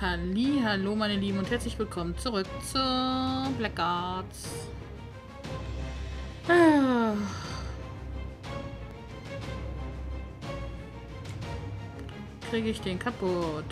Halli, hallo meine Lieben und herzlich willkommen zurück zu Black Arts. Ah. Kriege ich den kaputt?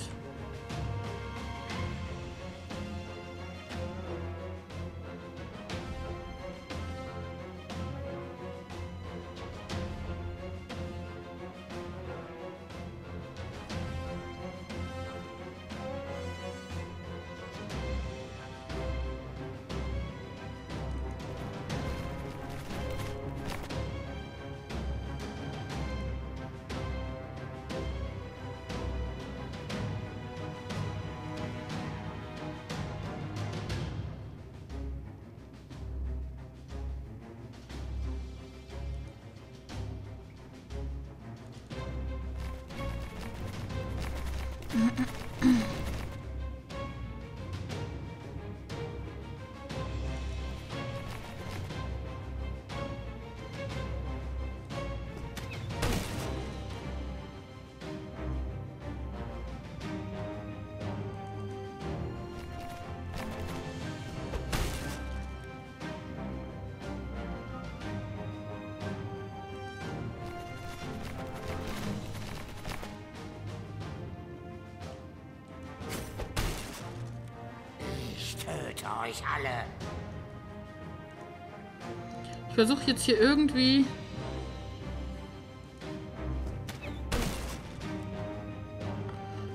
Euch alle. Ich versuche jetzt hier irgendwie...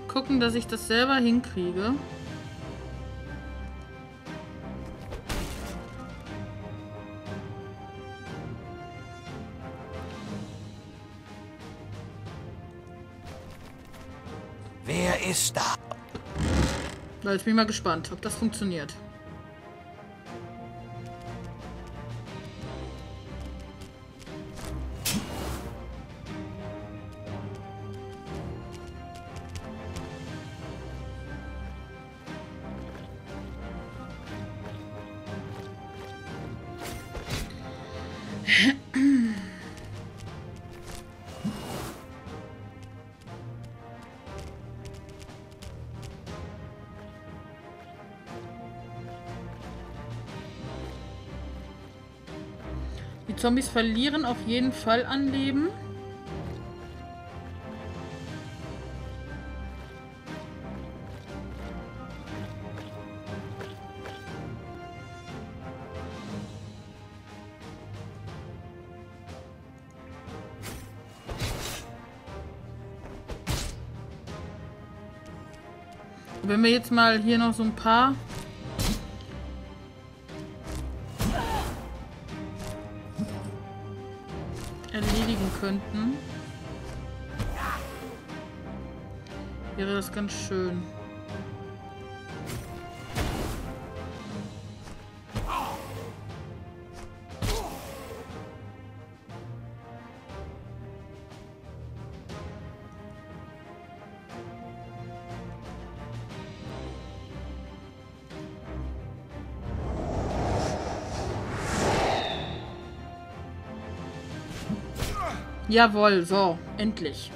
Gucken, dass ich das selber hinkriege. Wer ist da? Jetzt bin ich mal gespannt, ob das funktioniert. Zombies verlieren auf jeden Fall an Leben. Wenn wir jetzt mal hier noch so ein paar ganz schön. Jawohl, so, endlich.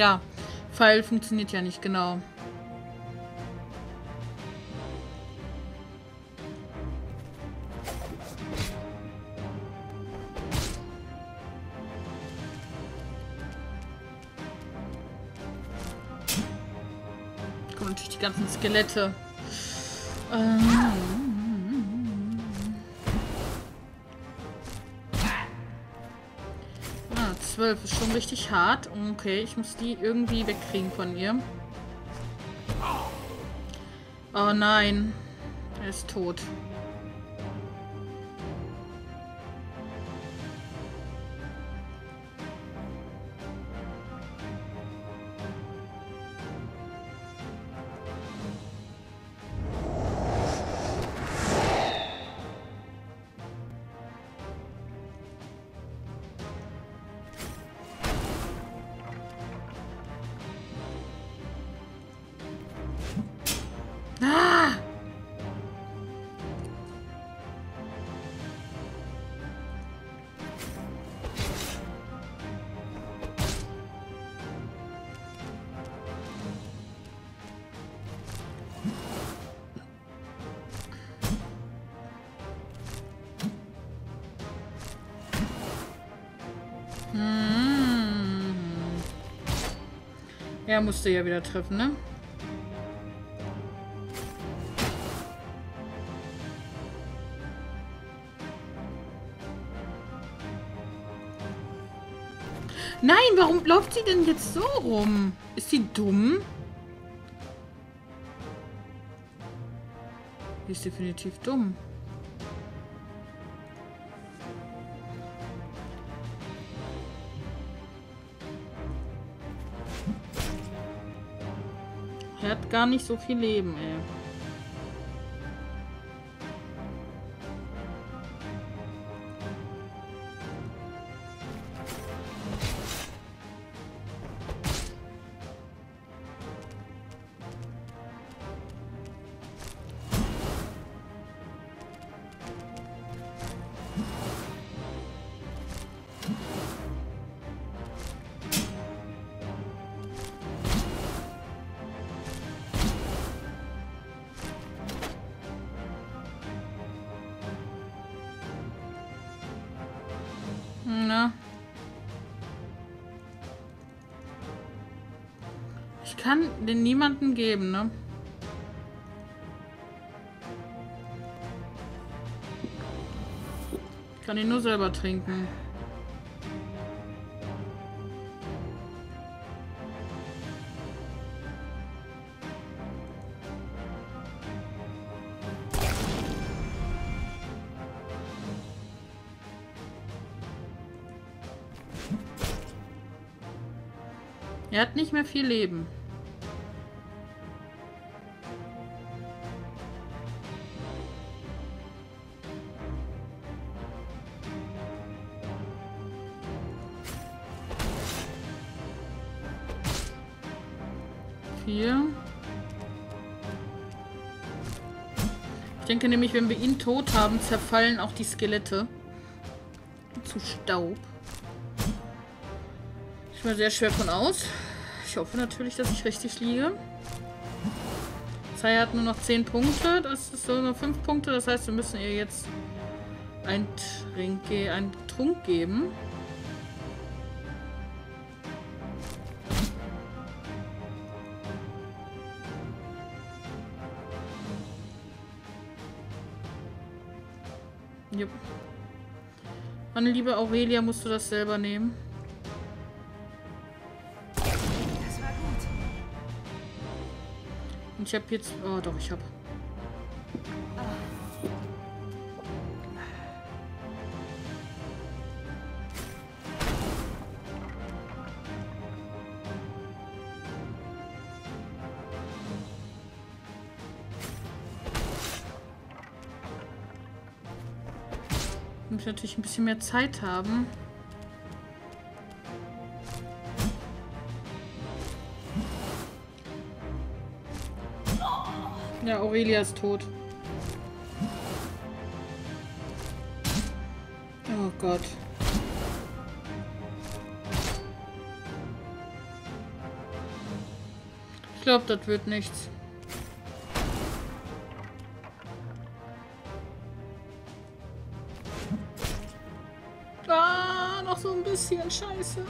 Ja, Pfeil funktioniert ja nicht, genau. Kommen natürlich die ganzen Skelette. Ähm. 12 ist schon richtig hart. Okay, ich muss die irgendwie wegkriegen von ihr. Oh nein. Er ist tot. Er musste ja wieder treffen, ne? Nein, warum läuft sie denn jetzt so rum? Ist sie dumm? Die ist definitiv dumm. Gar nicht so viel Leben, ey. Na. Ich kann den niemanden geben, ne? Ich kann ihn nur selber trinken. Er hat nicht mehr viel Leben. Vier. Ich denke nämlich, wenn wir ihn tot haben, zerfallen auch die Skelette zu Staub. Ich mal sehr schwer von aus. Ich hoffe natürlich, dass ich richtig liege. Zaya hat nur noch 10 Punkte. Das ist so nur 5 Punkte. Das heißt, wir müssen ihr jetzt ein Trink, einen Trunk geben. Meine liebe Aurelia, musst du das selber nehmen? Ich habe jetzt... Oh, doch, ich habe... Muss natürlich ein bisschen mehr Zeit haben. Ja, Aurelia ist tot. Oh Gott. Ich glaube, das wird nichts. Ah, noch so ein bisschen Scheiße.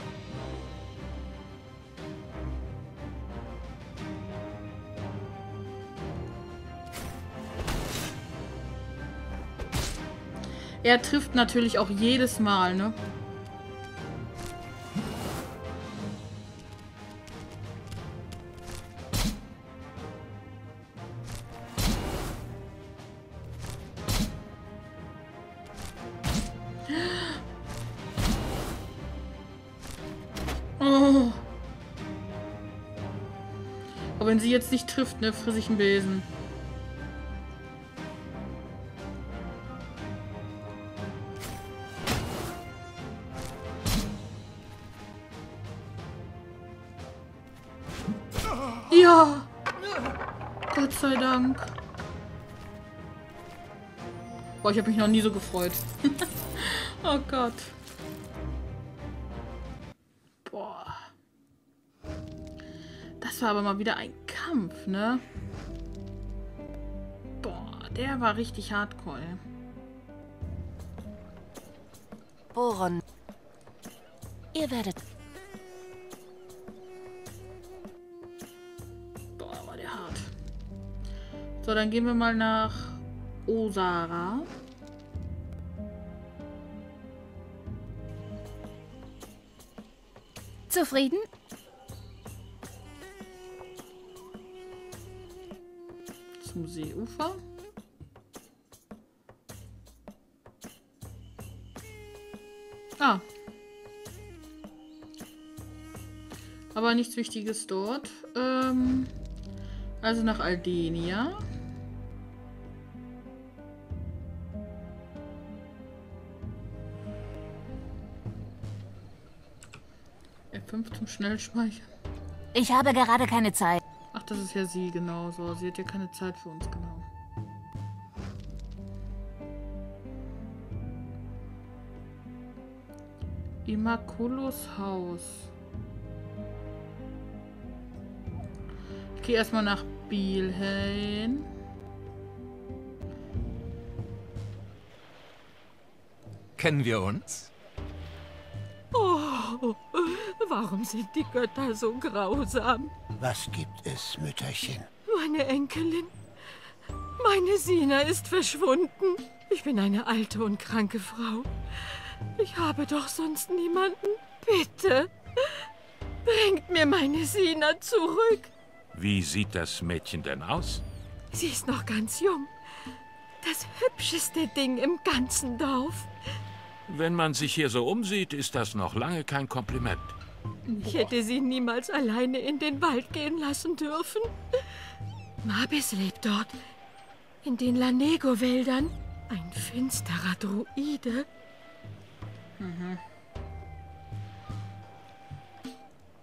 Er trifft natürlich auch jedes Mal, ne? Oh. Aber wenn sie jetzt nicht trifft, ne, friss ich einen Besen. Gott sei Dank. Boah, ich habe mich noch nie so gefreut. oh Gott. Boah. Das war aber mal wieder ein Kampf, ne? Boah, der war richtig hardcore. Boron. Ihr werdet. So, dann gehen wir mal nach Osara. Zufrieden? Zum Seeufer. Ah. Aber nichts Wichtiges dort. Ähm, also nach Aldenia. F5 zum Schnellspeichern. Ich habe gerade keine Zeit. Ach, das ist ja sie, genau so. Sie hat ja keine Zeit für uns, genau. Immaculus Haus. Ich gehe erstmal nach Bielhain. Kennen wir uns? Warum sind die Götter so grausam? Was gibt es, Mütterchen? Meine Enkelin. Meine Sina ist verschwunden. Ich bin eine alte und kranke Frau. Ich habe doch sonst niemanden. Bitte, bringt mir meine Sina zurück. Wie sieht das Mädchen denn aus? Sie ist noch ganz jung. Das hübscheste Ding im ganzen Dorf. Wenn man sich hier so umsieht, ist das noch lange kein Kompliment. Ich hätte sie niemals alleine in den Wald gehen lassen dürfen. Mabis lebt dort, in den Lanego-Wäldern. Ein finsterer Druide.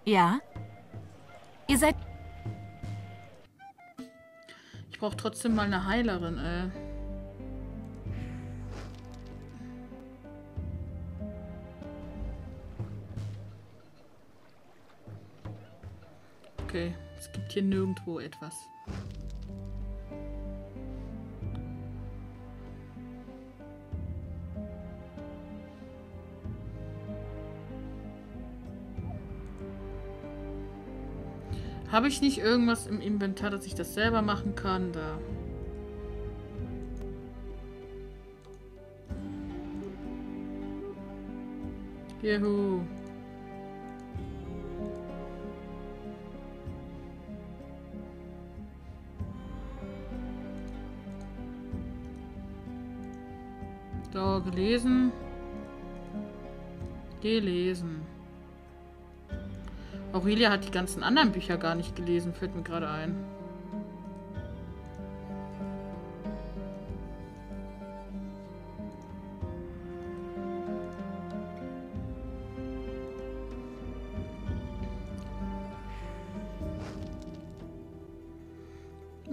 Ja? Ihr seid... Ich brauche trotzdem mal eine Heilerin, ey. Okay, es gibt hier nirgendwo etwas. Habe ich nicht irgendwas im Inventar, dass ich das selber machen kann? Da. Juhu. Gelesen. Gelesen. Aurelia hat die ganzen anderen Bücher gar nicht gelesen, fällt mir gerade ein.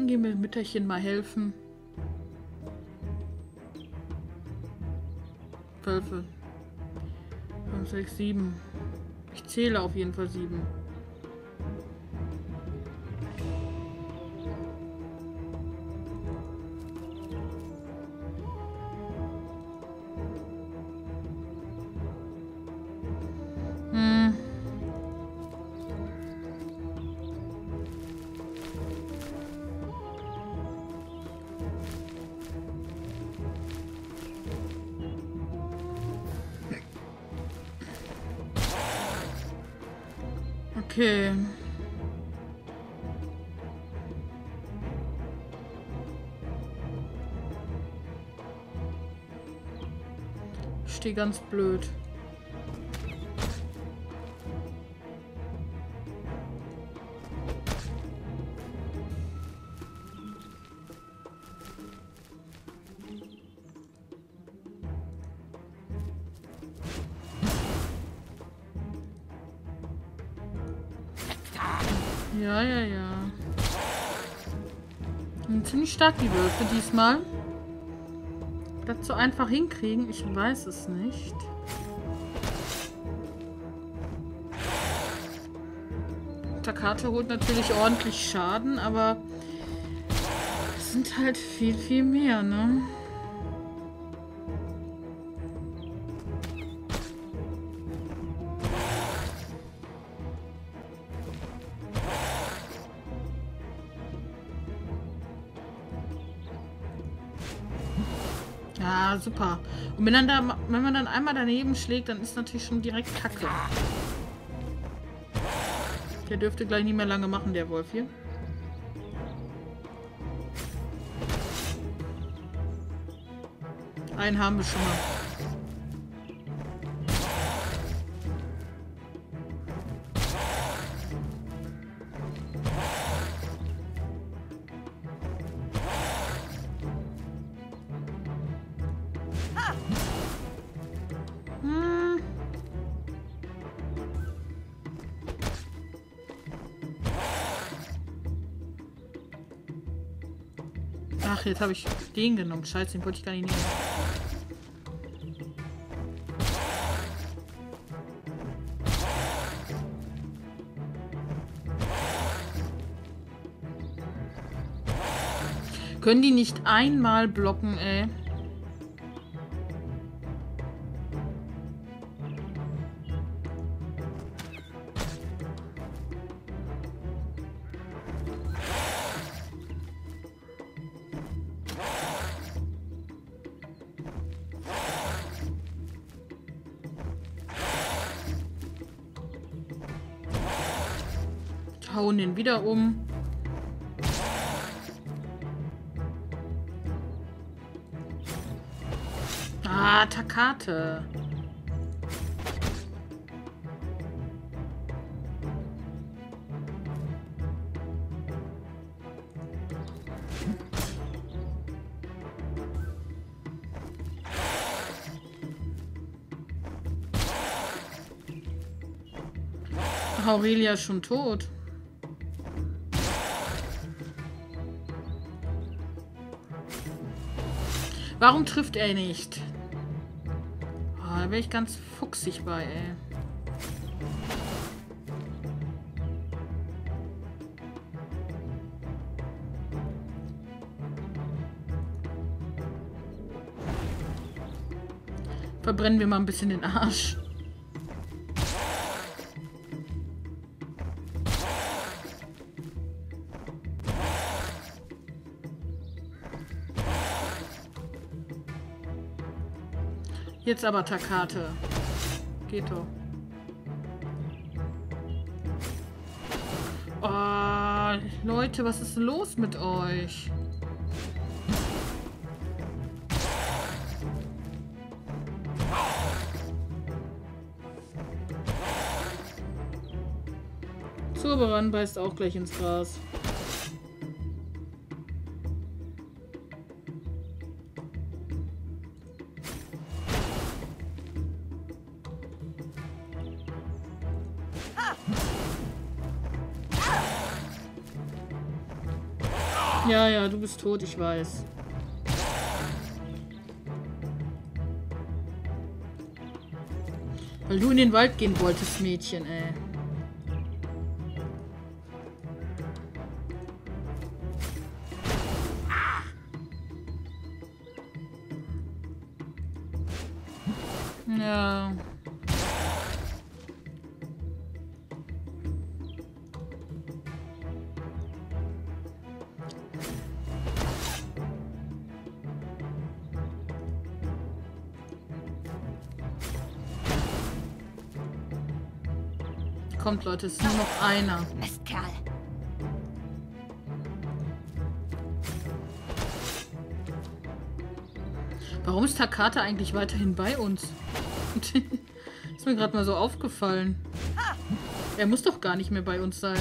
Gehen wir Mütterchen mal helfen. 6, 7. Ich zähle auf jeden Fall 7. Okay. Ich stehe ganz blöd. Stark die Wölfe diesmal. Das so einfach hinkriegen, ich weiß es nicht. Takate holt natürlich ordentlich Schaden, aber es sind halt viel, viel mehr, ne? Ja, super. Und wenn, dann da, wenn man dann einmal daneben schlägt, dann ist natürlich schon direkt Kacke. Der dürfte gleich nicht mehr lange machen, der Wolf hier. Einen haben wir schon mal. Jetzt habe ich den genommen. Scheiße, den wollte ich gar nicht nehmen. Können die nicht einmal blocken, ey? Wieder um. Ah, Takate. Aurelia schon tot. Warum trifft er nicht? Oh, da wäre ich ganz fuchsig bei, ey. Verbrennen wir mal ein bisschen den Arsch. Jetzt aber Takate. Geht doch. Oh, Leute, was ist los mit euch? Zurberan beißt auch gleich ins Gras. Ja, ja, du bist tot, ich weiß. Weil du in den Wald gehen wolltest, Mädchen, ey. Leute, es ist nur noch einer. Mistkerl. Warum ist Takata eigentlich weiterhin bei uns? ist mir gerade mal so aufgefallen. Er muss doch gar nicht mehr bei uns sein.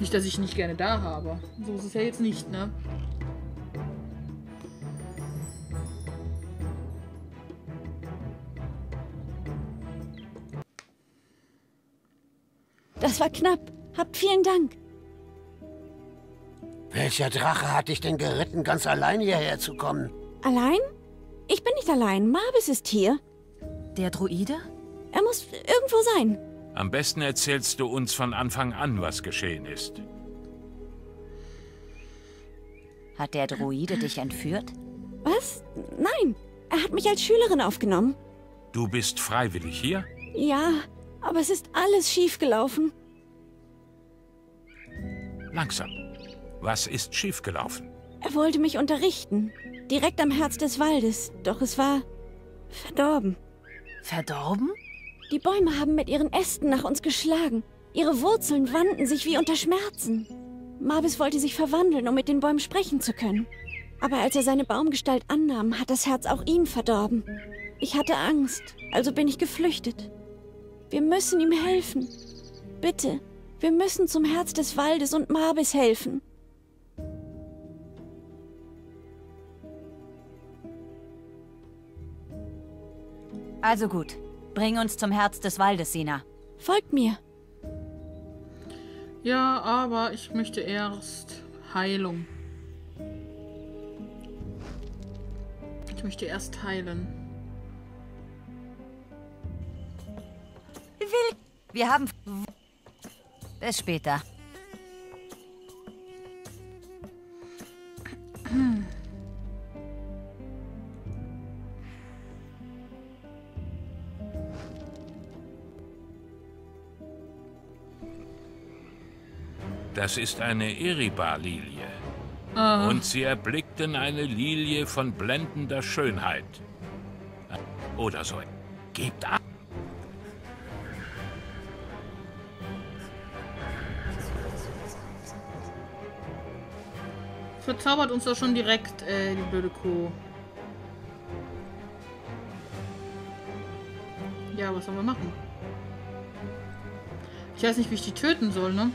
Nicht, dass ich ihn nicht gerne da habe. So ist es ja jetzt nicht, ne? Das war knapp. Habt vielen Dank. Welcher Drache hat dich denn geritten, ganz allein hierher zu kommen? Allein? Ich bin nicht allein. Marbis ist hier. Der Druide? Er muss irgendwo sein. Am besten erzählst du uns von Anfang an, was geschehen ist. Hat der Druide dich entführt? Was? Nein. Er hat mich als Schülerin aufgenommen. Du bist freiwillig hier? Ja, aber es ist alles schiefgelaufen. Langsam. Was ist schiefgelaufen? Er wollte mich unterrichten. Direkt am Herz des Waldes. Doch es war verdorben. Verdorben? Die Bäume haben mit ihren Ästen nach uns geschlagen. Ihre Wurzeln wandten sich wie unter Schmerzen. Mabis wollte sich verwandeln, um mit den Bäumen sprechen zu können. Aber als er seine Baumgestalt annahm, hat das Herz auch ihn verdorben. Ich hatte Angst, also bin ich geflüchtet. Wir müssen ihm helfen. Bitte, wir müssen zum Herz des Waldes und Mabis helfen. Also gut. Bring uns zum Herz des Waldes, Sina. Folgt mir. Ja, aber ich möchte erst Heilung. Ich möchte erst heilen. Will. Wir haben. Bis später. Das ist eine Eriba-Lilie. Ah, Und sie erblickten eine Lilie von blendender Schönheit. Oder so. Gebt ab. Verzaubert uns doch schon direkt, äh, die blöde Kuh. Ja, was sollen wir machen? Ich weiß nicht, wie ich die töten soll, ne?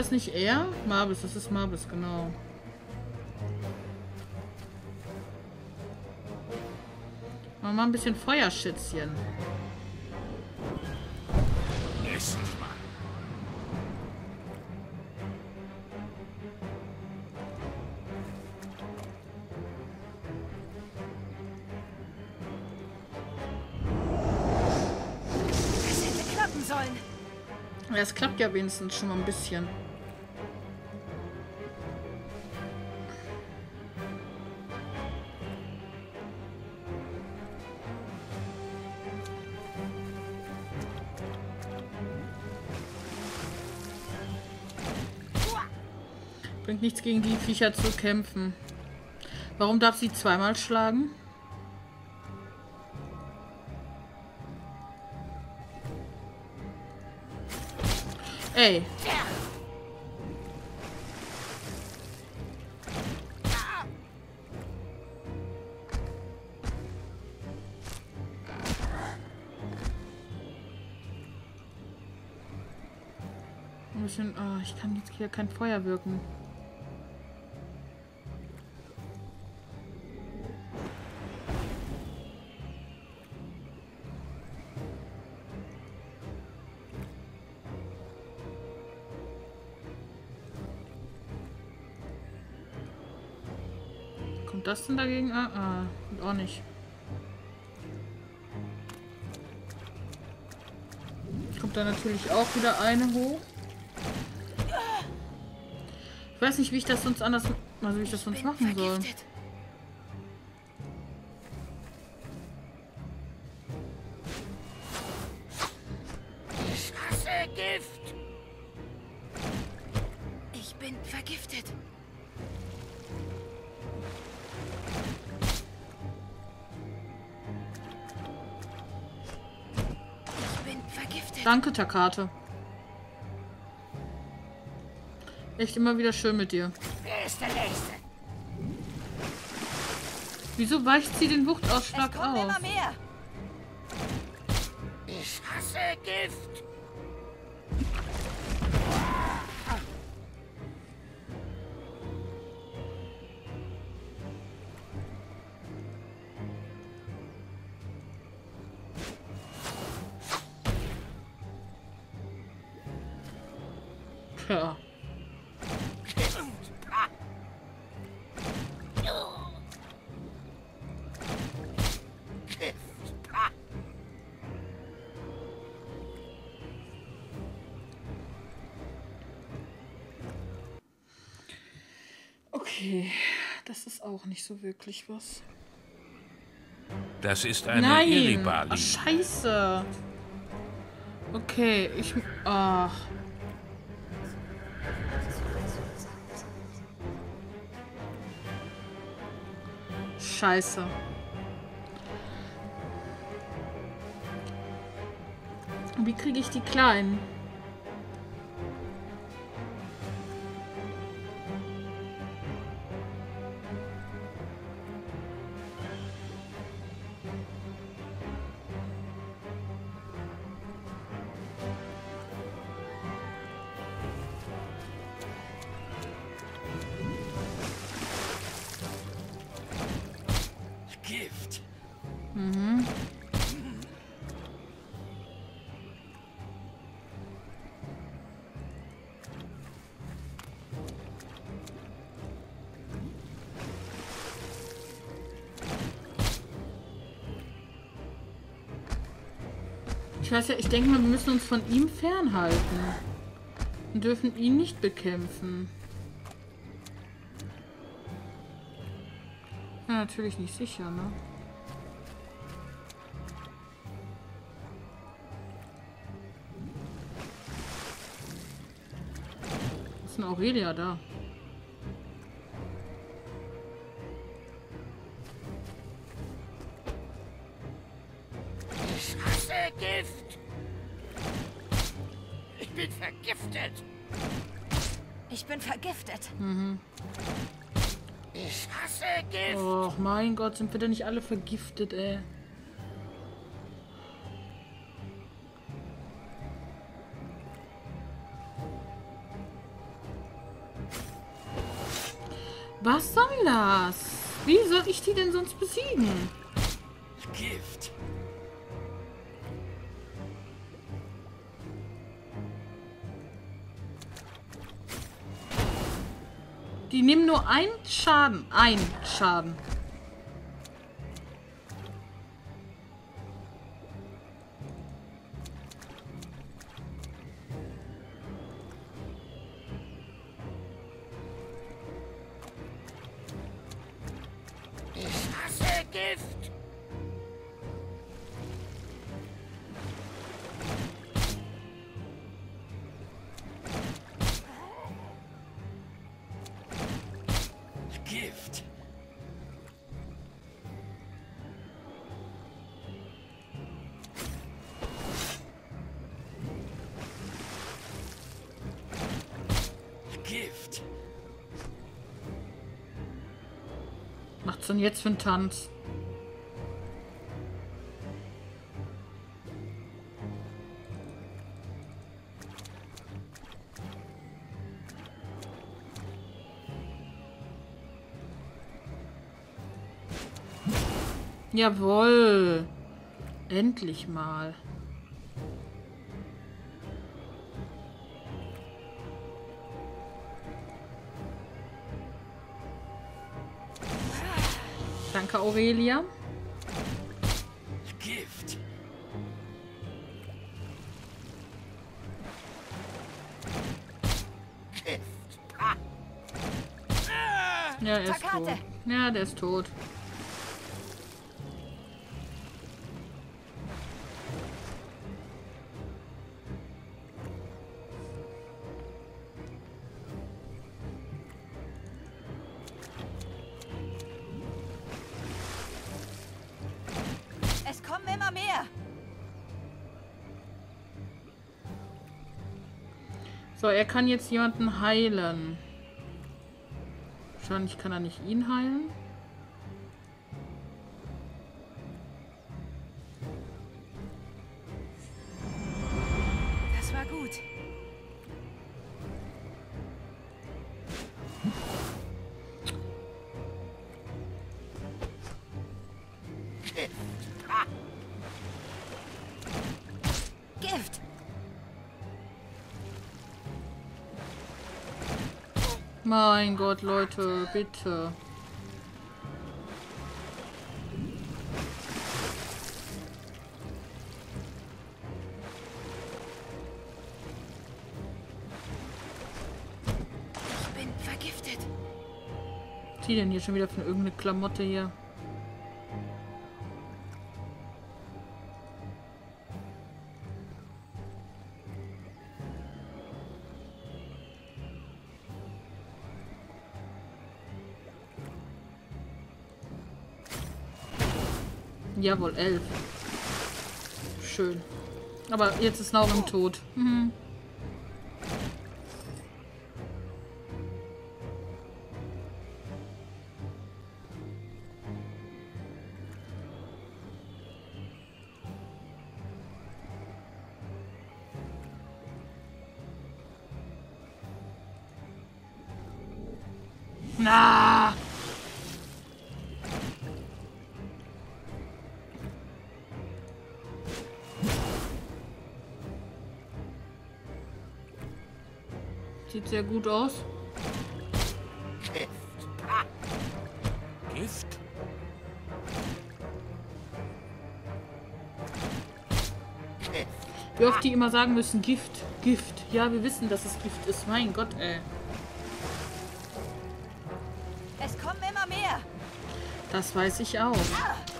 Das nicht er? Marbis, das ist Marbis, genau. Machen wir mal ein bisschen Feuerschätzchen. Nächstes Mal. Es hätte klappen sollen. Ja, es klappt ja wenigstens schon mal ein bisschen. Bringt nichts gegen die Viecher zu kämpfen. Warum darf sie zweimal schlagen? Ey. Ein bisschen, oh, ich kann jetzt hier kein Feuer wirken. Kommt das denn dagegen? Ah, ah, und auch nicht. Kommt da natürlich auch wieder eine hoch. Ich weiß nicht, wie ich das sonst anders, also wie ich das sonst machen soll. Ich Takate. Echt immer wieder schön mit dir. Wer ist der Nächste? Wieso weicht sie den Wuchtausschlag mehr. Ich hasse Gift. Tja. Okay, das ist auch nicht so wirklich was. Das ist eine Nein. Iribali. Scheiße. Okay, ich... Ach, Scheiße. Wie kriege ich die Kleinen? Ich weiß ja, ich denke mal, wir müssen uns von ihm fernhalten. Und dürfen ihn nicht bekämpfen. Ja, natürlich nicht sicher, ne? Aurelia da? Ich hasse Gift. Ich bin vergiftet. Ich bin vergiftet. Ich hasse Gift. Och, mein Gott, sind wir denn nicht alle vergiftet, ey? Das? Wie soll ich die denn sonst besiegen? Gift. Die nehmen nur einen Schaden. Ein Schaden. Denn jetzt für einen Tanz? Jawohl. Endlich mal. Aurelia. Gift. Gift. Ja, er ist tot. Ja, der ist tot. Er kann jetzt jemanden heilen. Wahrscheinlich kann er nicht ihn heilen. 100 Leute, bitte. Ich bin vergiftet. Zieh denn hier schon wieder von irgendeine Klamotte hier? Jawohl, elf. Schön. Aber jetzt ist Naurim tot. Mhm. Sieht sehr gut aus. Gift? Wie oft die immer sagen müssen, Gift, Gift. Ja, wir wissen, dass es Gift ist. Mein Gott, ey. Es kommen immer mehr. Das weiß ich auch.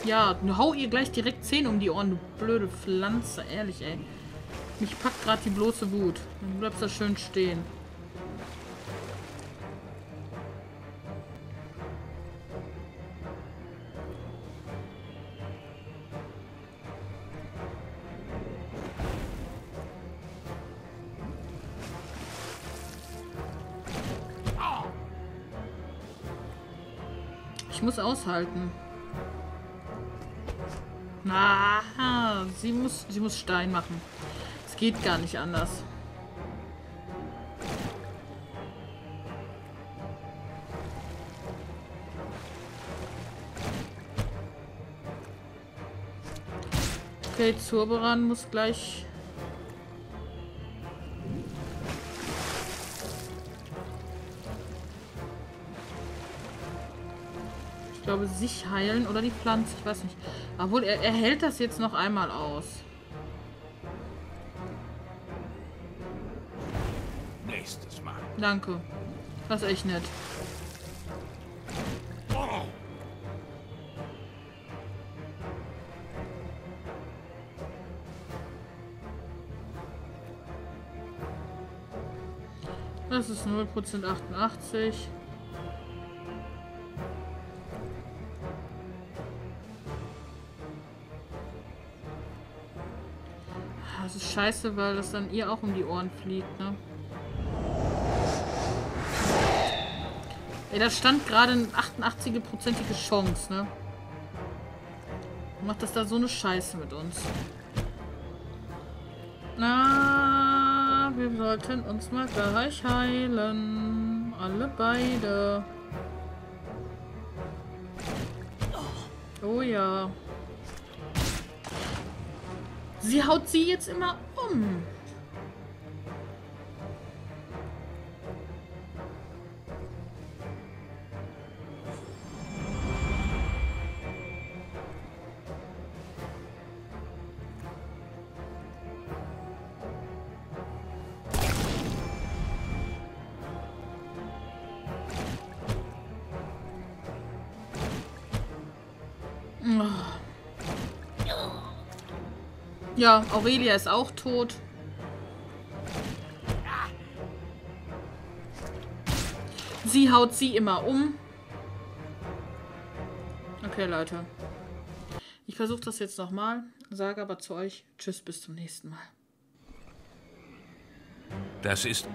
Ja, du hau ihr gleich direkt Zähne um die Ohren, du blöde Pflanze. Ehrlich, ey. Mich packt gerade die bloße Wut. Du bleibst da schön stehen. Aushalten. Na, sie muss, sie muss Stein machen. Es geht gar nicht anders. Okay, Zurberan muss gleich... glaube, sich heilen oder die Pflanze. Ich weiß nicht. Obwohl, er, er hält das jetzt noch einmal aus. Nächstes Mal. Danke. Das ist echt nett. Das ist 0% 88. scheiße, weil das dann ihr auch um die Ohren fliegt, ne? Ey, da stand gerade eine 88-prozentige Chance, ne? Macht das da so eine Scheiße mit uns? Na, wir sollten uns mal gleich heilen. Alle beide. Oh ja. Sie haut sie jetzt immer um. Ja, Aurelia ist auch tot. Sie haut sie immer um. Okay, Leute. Ich versuche das jetzt nochmal, sage aber zu euch Tschüss, bis zum nächsten Mal. Das ist